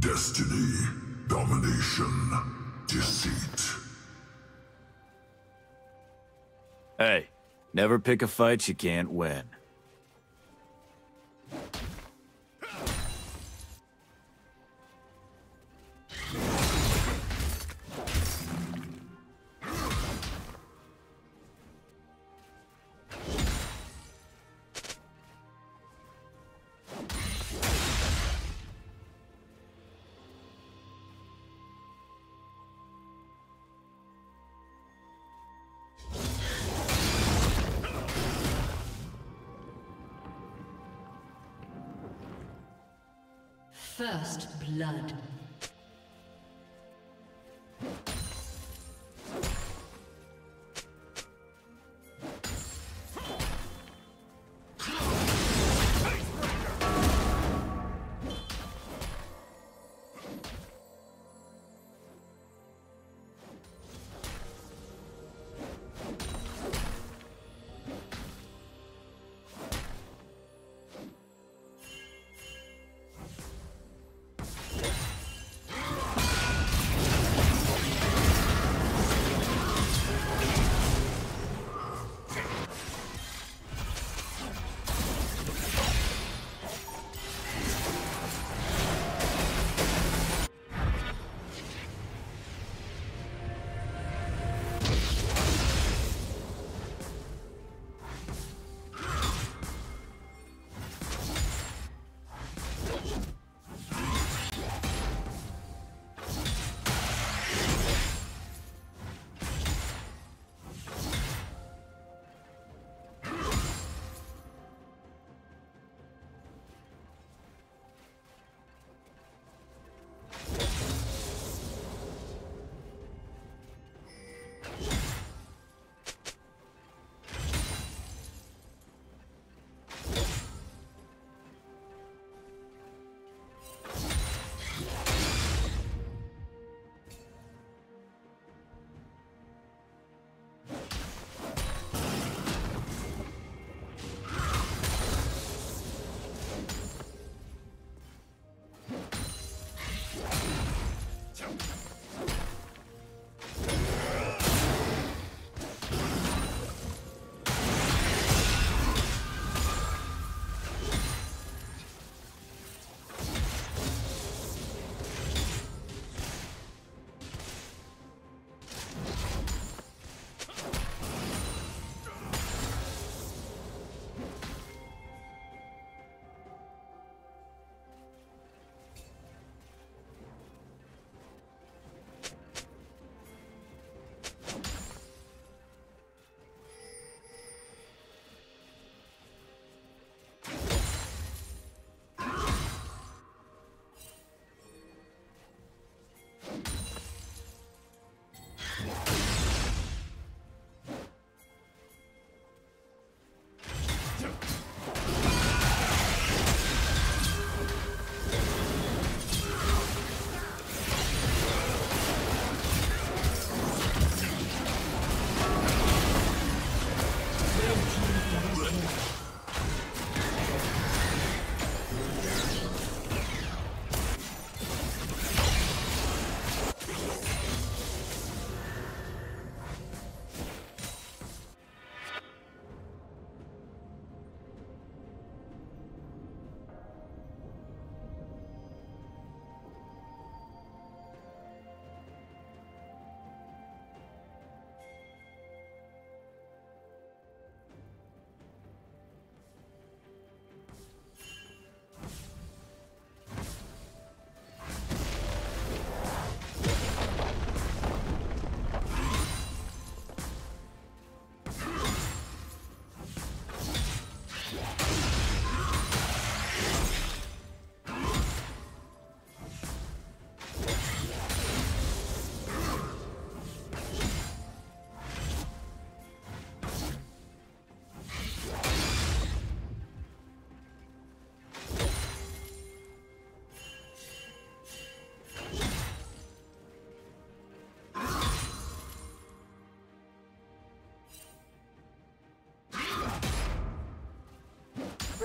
Destiny, domination, deceit. Hey, never pick a fight you can't win.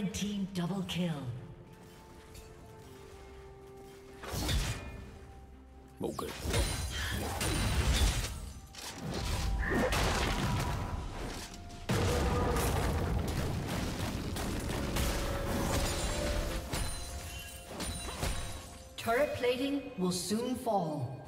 Red team double kill. Okay. Turret plating will soon fall.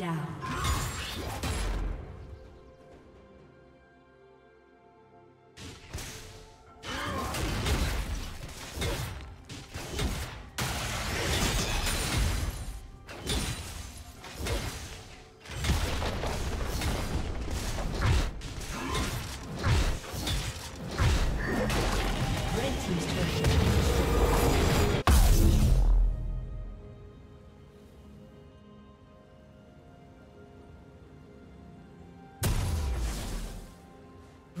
Down.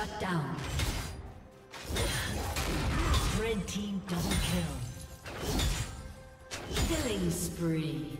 Shut down. Red team double kill. Killing spree.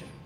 Baron